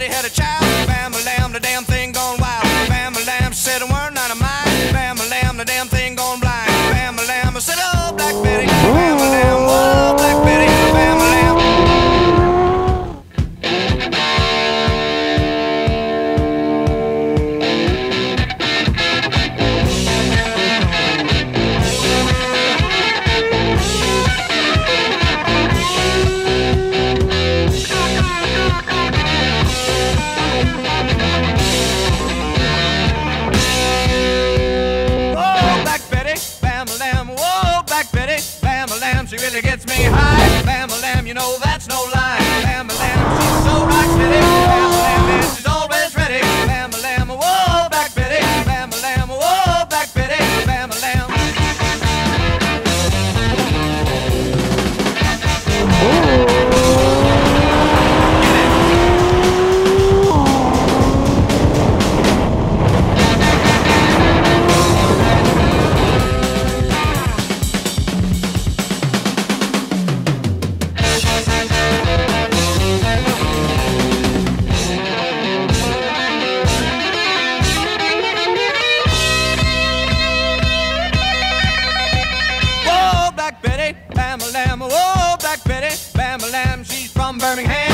that he had a child. Really gets me high. Bam, lamb, you know that. from Birmingham.